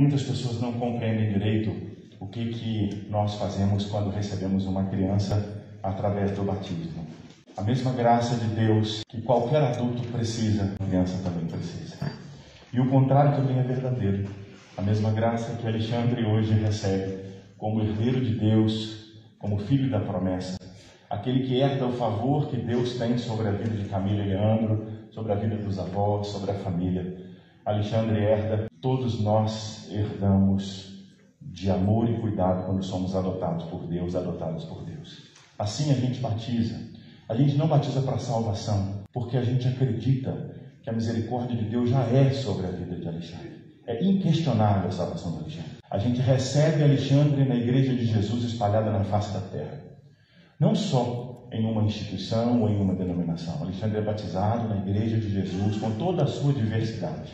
Muitas pessoas não compreendem direito o que, que nós fazemos quando recebemos uma criança através do batismo. A mesma graça de Deus que qualquer adulto precisa, a criança também precisa. E o contrário também é verdadeiro. A mesma graça que Alexandre hoje recebe como herdeiro de Deus, como filho da promessa, aquele que herda o favor que Deus tem sobre a vida de Camila e Leandro, sobre a vida dos avós, sobre a família. Alexandre herda, todos nós herdamos de amor e cuidado quando somos adotados por Deus, adotados por Deus. Assim a gente batiza. A gente não batiza para salvação, porque a gente acredita que a misericórdia de Deus já é sobre a vida de Alexandre. É inquestionável a salvação de Alexandre. A gente recebe Alexandre na igreja de Jesus espalhada na face da terra. Não só em uma instituição ou em uma denominação. Alexandre é batizado na igreja de Jesus com toda a sua diversidade.